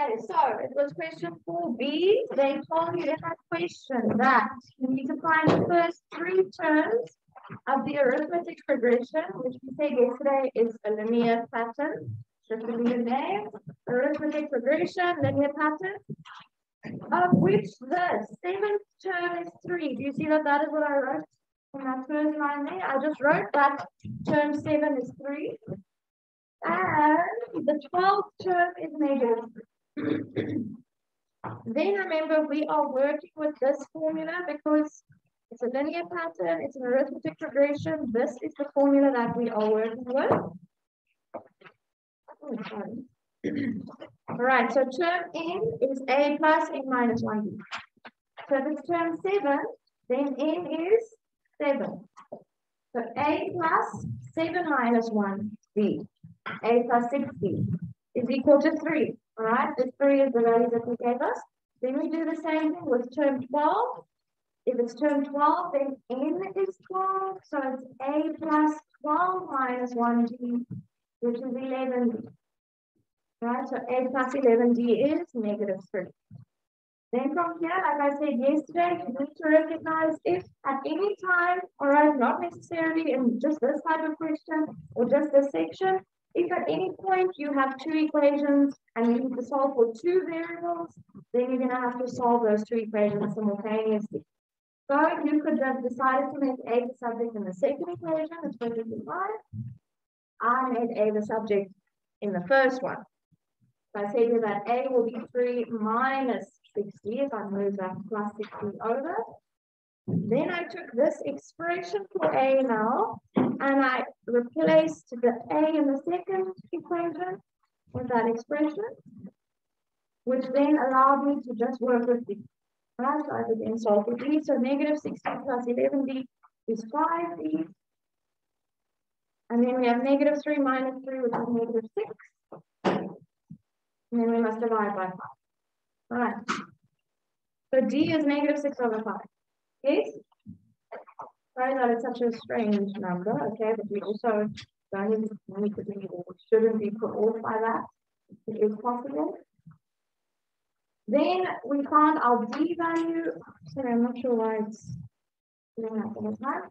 Okay, so it was question 4b. They told you in that question that you need to find the first three terms of the arithmetic progression, which we said yesterday is a linear pattern. Just a linear name, arithmetic progression, linear pattern, of which the seventh term is 3. Do you see that that is what I wrote in that first line there? I just wrote that term 7 is 3. And the 12th term is negative. Then remember, we are working with this formula because it's a linear pattern, it's an arithmetic progression. This is the formula that we are working with. Oh, All right, so term n is a plus n minus 1d. So it's term 7, then n is 7. So a plus 7 minus 1d a plus 6d is equal to 3. All right, this 3 is the value that we gave us. Then we do the same thing with term 12. If it's term 12, then n is 12. So it's a plus 12 minus 1d, which is 11d. Right, so a plus 11d is negative 3. Then from here, like I said yesterday, you need to recognize if at any time, all right, not necessarily in just this type of question or just this section, if at any point you have two equations and you need to solve for two variables, then you're going to have to solve those two equations simultaneously. So you could have decided to make A the subject in the second equation, it's perfectly fine. I made A the subject in the first one. So I said that A will be 3 minus 60 if I move that plus 60 over. Then I took this expression for A now, and I replaced the A in the second equation with that expression, which then allowed me to just work with D. Right, so I solve for D. So negative 16 plus 11D is 5D. And then we have negative 3 minus 3, which is negative 6. And then we must divide by 5. All right. So D is negative 6 over 5. Yes? Sorry that it's such a strange number, okay, but we also don't even need to be, or shouldn't be put off by that. It is possible. Then we found our D value. Sorry, I'm not sure why it's doing that all the time.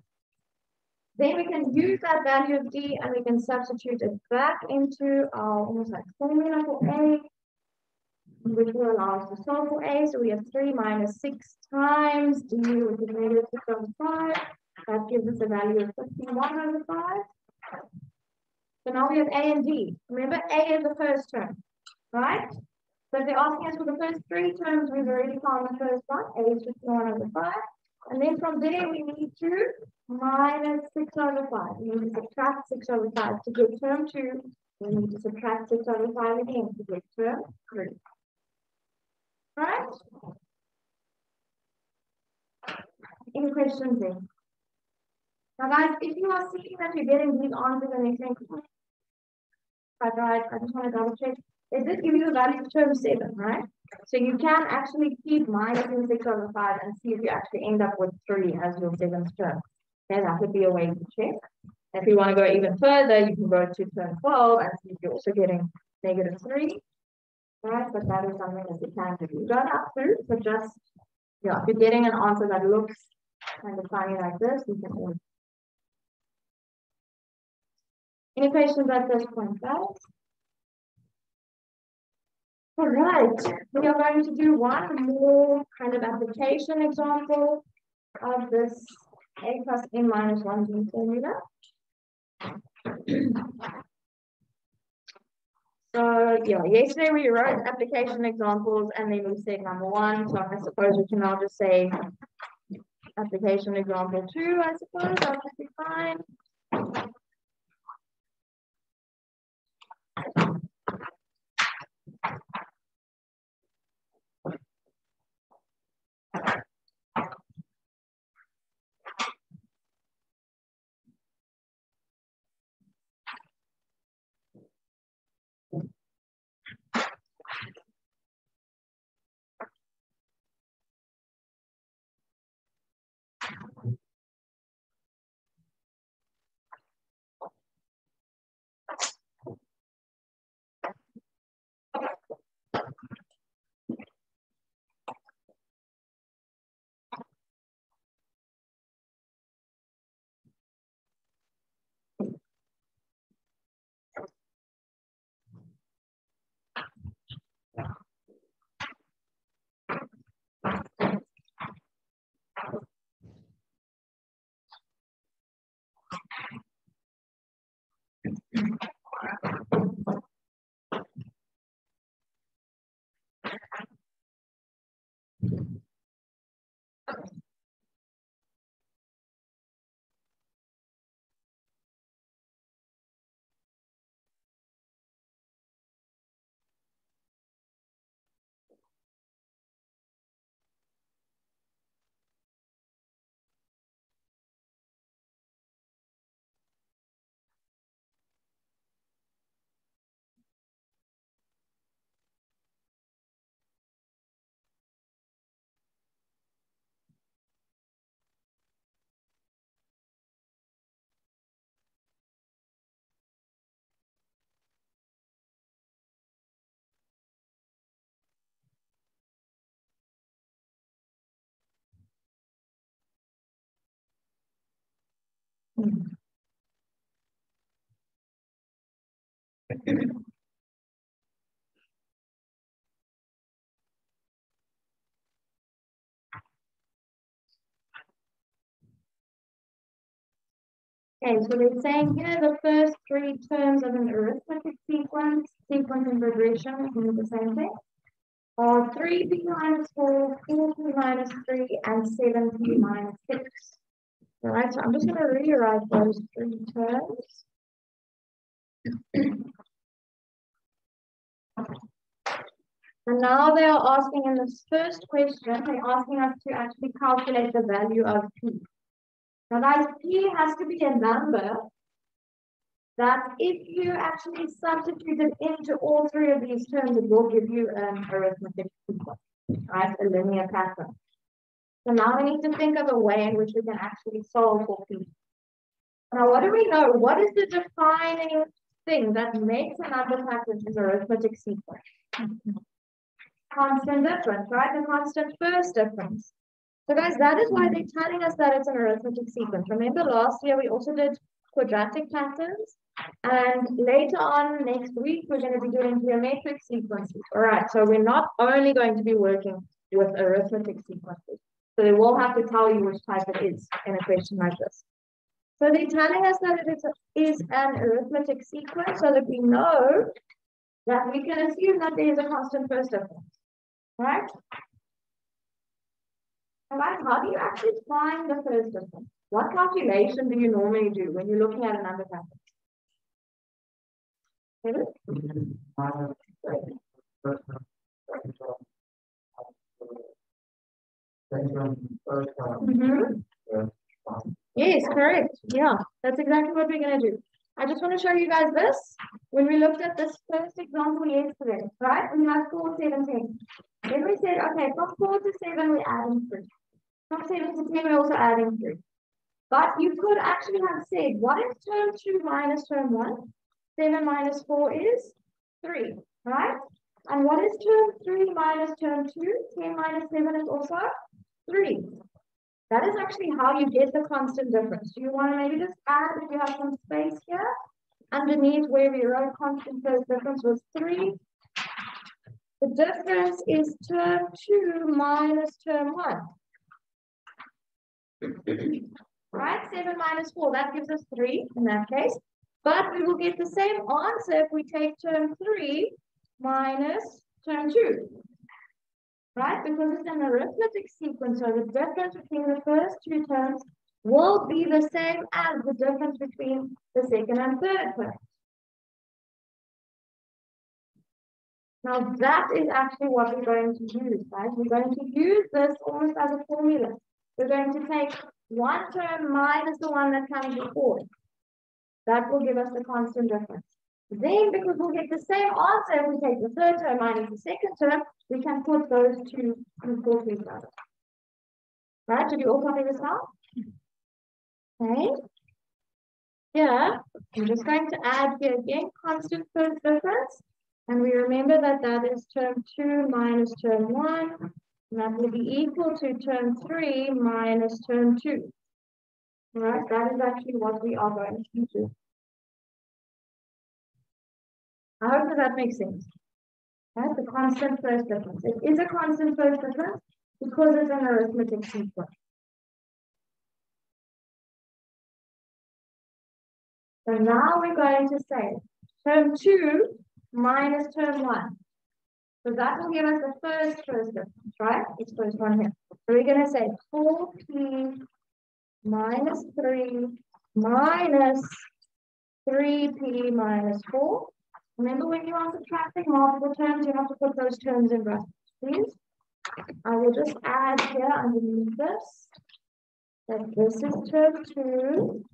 Then we can use that value of D and we can substitute it back into our almost like formula for A which will allow us to solve for A. So we have 3 minus 6 times d, which is negative 6 over 5. That gives us a value of 51 over 5. So now we have A and D. Remember, A is the first term, right? So if they're asking us for the first three terms, we've already found the first one. A is 51 over 5. And then from there, we need to minus 6 over 5. We need to subtract 6 over 5 to get term 2. We need to subtract 6 over 5 again to get term 3. Right? Any questions there? Now guys, if you are seeing that you're getting these answers and you're right, right, I just want to double check. They did give you the value of term 7, right? So you can actually keep minusing 6 over 5 and see if you actually end up with 3 as your seventh term. Okay, that would be a way to check. If you want to go even further, you can go to term 12 and see if you're also getting negative 3 right? But that is something that you can do. You don't have to, just, yeah, if you're getting an answer that looks kind of funny like this, you can always. Any questions at this point, guys? All right, we are going to do one more kind of application example of this a plus n minus 1 formula. So yeah, yesterday we wrote application examples and then we said number one. So I suppose we can now just say application example two, I suppose, that would be fine. Okay, so they're saying here the first three terms of an arithmetic sequence, sequence and progression, mean the same thing, are 3p minus 4, 4p minus 3, and 7p minus 6. All right, so I'm just going to rewrite those three terms. And now they are asking in this first question, they're asking us to actually calculate the value of p. Now guys, p has to be a number that if you actually substitute it into all three of these terms, it will give you an arithmetic sequence, right? A linear pattern. So now we need to think of a way in which we can actually solve for p. Now, what do we know? What is the defining thing that makes a number is arithmetic sequence? Constant difference, right? The constant first difference. So guys, that is why they're telling us that it's an arithmetic sequence. Remember last year we also did quadratic patterns. And later on next week, we're going to be doing geometric sequences. All right, so we're not only going to be working with arithmetic sequences. So they won't have to tell you which type it is in a question like this. So they're telling us that it is, an arithmetic sequence so that we know that we can assume that there is a constant first difference, right? Right, how do you actually find the first difference? What calculation do you normally do when you're looking at a number pattern? Mm -hmm. Yes, correct. Yeah, that's exactly what we're going to do. I just want to show you guys this. When we looked at this first example yesterday, right? We have 4, 7, 10. Then we said, okay, from 4 to 7, we're adding 3. From 7 to 10, we're also adding 3. But you could actually have said, what is term 2 minus term 1? 7 minus 4 is 3, right? And what is term 3 minus term 2? 10 minus 7 is also 3. That is actually how you get the constant difference. Do you want to maybe just add if you have some space here? Underneath where we wrote constant first difference was 3. The difference is term 2 minus term 1. right? 7 minus 4, that gives us 3 in that case. But we will get the same answer if we take term 3 minus term 2. Right? Because it's an arithmetic sequence, so the difference between the first two terms will be the same as the difference between the second and third terms. Now that is actually what we're going to use, right? We're going to use this almost as a formula. We're going to take one term minus the one that comes before. That will give us the constant difference. Then, because we'll get the same answer if we take the third term minus the second term, we can put those two equal to each other. Right? Did you all copy this now? Okay. Yeah, I'm just going to add here again constant first difference. And we remember that that is term 2 minus term 1. And that will be equal to term 3 minus term 2. All right, that is actually what we are going to do. I hope that, that makes sense. Right, the constant first difference. It is a constant first difference because it's an arithmetic sequence. So now we're going to say term 2 minus term 1. So that will give us the first first difference, right? It's first one here. So we're going to say 4p minus 3 minus 3p minus 4. Remember when you are subtracting multiple terms, you have to put those terms in brackets, please. I will just add here underneath this that this is term 2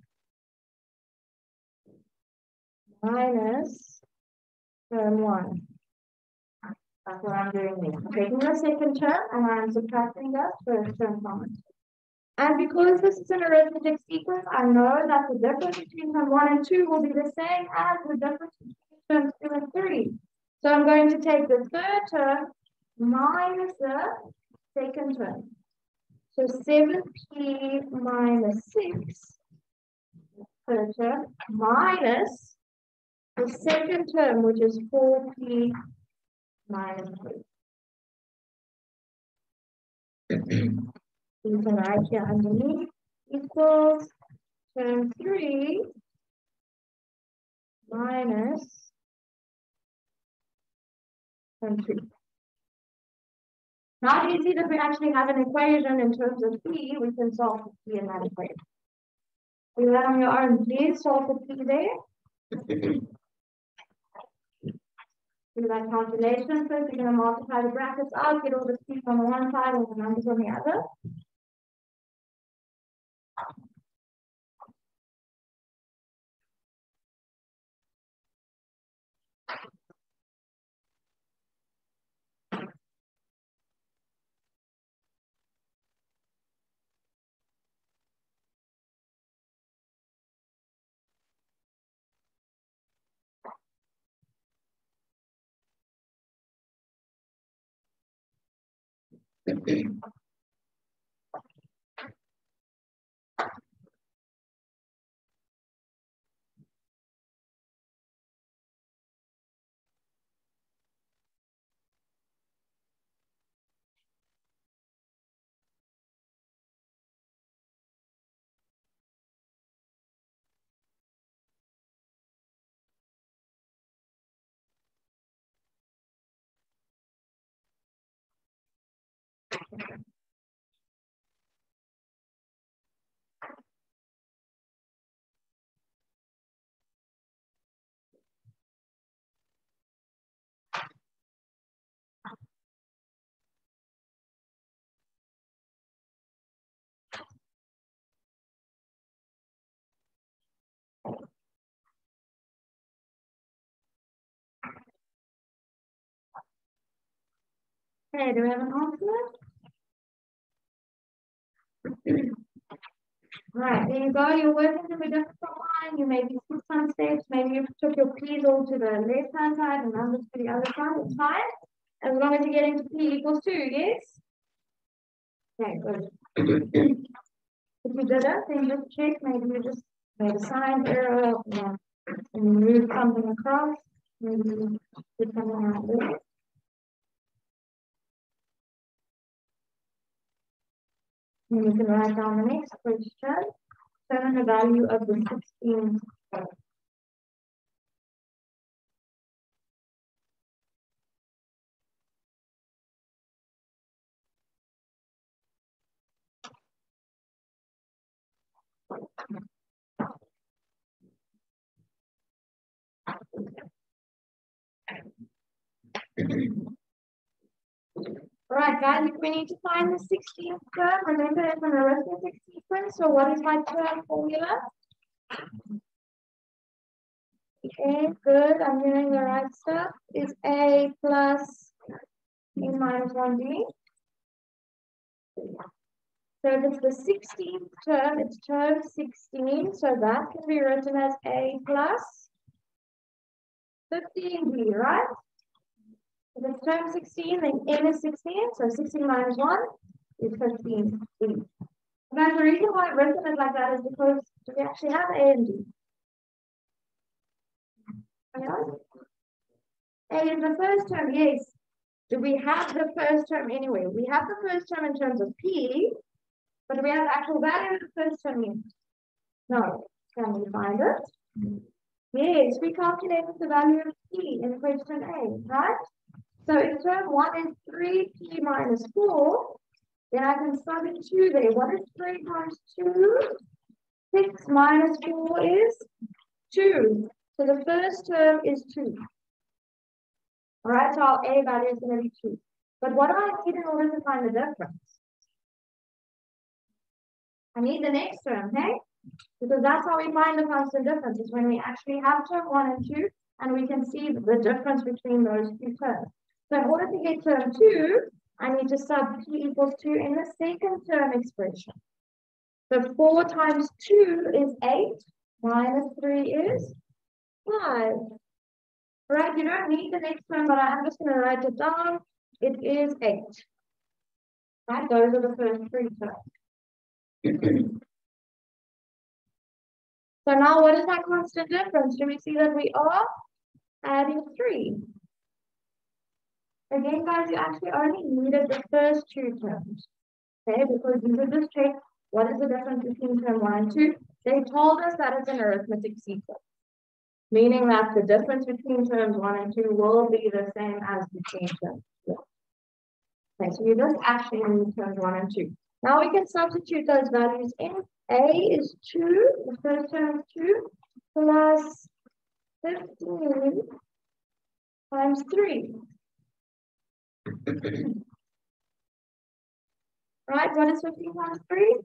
minus term 1. That's what I'm doing here. I'm taking the second term and I'm subtracting the first term from it. And because this is an arithmetic sequence, I know that the difference between term 1 and 2 will be the same as the difference terms 2 and 3. So I'm going to take the third term minus the second term. So 7p minus 6 third term minus the second term, which is 4p minus 3. we can write here underneath equals term 3 minus term 2. Not easy that we actually have an equation in terms of p, we can solve for p in that equation. Do that on your own, please solve for p there. do that calculation. First, you're going to multiply the brackets out, get all the p's on the one side and the numbers on the other. Okay, do we have an answer? Right, there you go. You're working to a different line. You maybe skip some steps. Maybe you took your P's all to the left hand side and numbers to the other side. It's fine. As long as you get into P equals 2, yes? Okay, good. if you did it, then just check. Maybe you just made a sign error or move something across. Maybe did something like this. And you can write down the next question. Determine the value of the 16 All guys, we need to find the 16th term. Remember, it's an arithmetic sequence. So what is my term formula? Okay, good. I'm doing the right stuff. Is A plus B minus 1D. So if it's the 16th term, it's term 16. So that can be written as A plus 15D, right? Term 16, then n is 16, so 16 minus 1 is 15. Now, the reason why I've written it like that is because we actually have A and D. A is the first term, yes. Do we have the first term anyway? We have the first term in terms of P, but we have actual value of the first term yet? No. Can we find it? Yes, we calculated the value of P in question A, right? So if term 1 is 3p minus 4, then I can sub in 2 there. What is 3 times 2? 6 minus 4 is 2. So the first term is 2. All right, so our A value is going to be 2. But what do I need in order to find the difference? I need the next term, okay? Because that's how we find the constant difference, is when we actually have term 1 and 2, and we can see the difference between those two terms. So in order to get term 2, I need to sub p equals 2 in the second term expression. So 4 times 2 is 8, minus 3 is 5. Right, you don't need the next term, but I'm just going to write it down. It is 8. Right, those are the first three terms. So now what is that constant difference? Do we see that we are adding 3? Again, guys, you actually only needed the first two terms. Okay, because you could just check what is the difference between term 1 and 2. They told us that it's an arithmetic sequence, meaning that the difference between terms 1 and 2 will be the same as between terms 1. Okay, so you just actually need terms 1 and 2. Now we can substitute those values in. A is 2, the first term is 2, plus 15 times 3. Right, what is 15 times 3?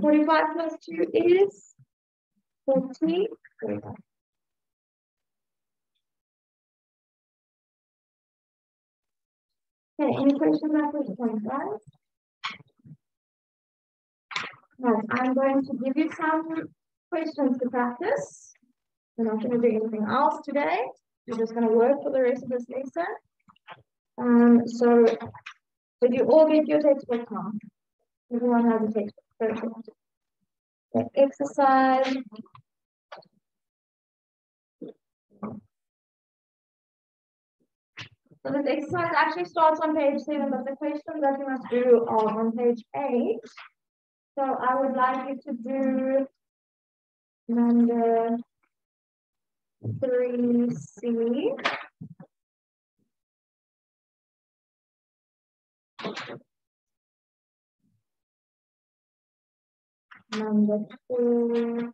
45 plus 2 is 40. Okay, any questions after this point, guys? Right, I'm going to give you some questions to practice. We're not going to do anything else today. We're just going to work for the rest of this lesson. Um, so, did you all get your textbook now? Everyone has a textbook. Perfect. Exercise. So this exercise actually starts on page seven, but the questions that you must do are on page eight. So I would like you to do number three C. Number four.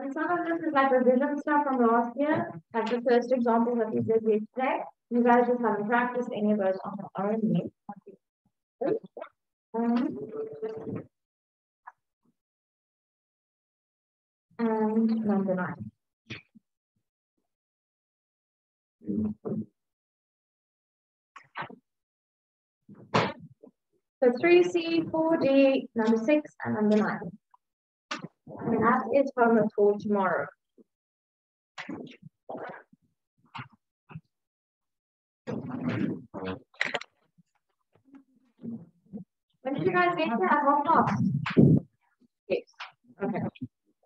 And some of this is like revision stuff from last year, like the first example that we did yesterday. You guys just haven't practiced any of those on your own yet. Um, and number nine. So 3C, 4D, number 6, and number 9. And that is from the for tomorrow. When did you guys get here? At half past? Yes. Okay.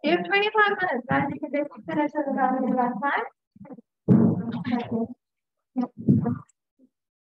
You have 25 minutes, right? Because they finish at around 25.